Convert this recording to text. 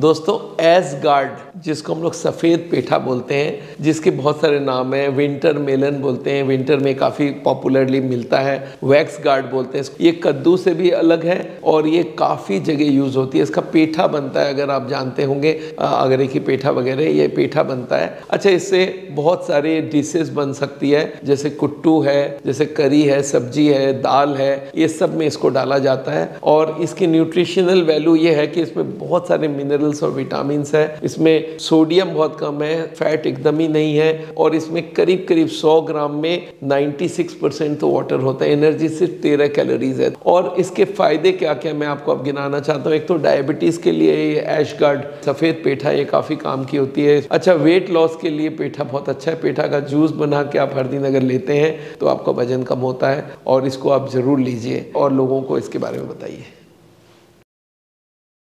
दोस्तों S guard जिसको हम लोग सफ़ेद पेठा बोलते हैं, जिसके बहुत सारे नाम हैं विंटर मेलन बोलते हैं विंटर में काफ़ी पॉपुलरली मिलता है वैक्स गार्ड बोलते हैं ये कद्दू से भी अलग है और ये काफ़ी जगह यूज़ होती है। इसका पेठा बनता है, अगर आप जानते होंगे अगर की पेठा वगैरह, ये पेठा बनता है। अच्छा इससे बहुत सारे डिशेस बन सकती है, जैसे कुट्टू है, जैसे करी है, सब्ज़ी है, दाल है, ये सब में इसको डाला जाता है। और इसकी न्यूट्रिशनल वैल्यू ये है कि इसमें बहुत सारे मिनरल्स और विटामिन है। इसमें सोडियम बहुत कम है फैट एकदम ही नहीं है और इसमें करीब करीब 100 ग्राम में 96 परसेंट तो वाटर होता है। एनर्जी सिर्फ़ तेरह कैलोरीज है। और इसके फ़ायदे क्या क्या मैं आपको अब गिनाना चाहता हूँ। एक तो डायबिटीज़ के लिए ये एश गार्ड सफ़ेद पेठा, ये काफ़ी काम की होती है। अच्छा वेट लॉस के लिए पेठा बहुत अच्छा है। पेठा का जूस बना के आप हर दिन अगर लेते हैं तो आपका वज़न कम होता है और इसको आप ज़रूर लीजिए और लोगों को इसके बारे में बताइए।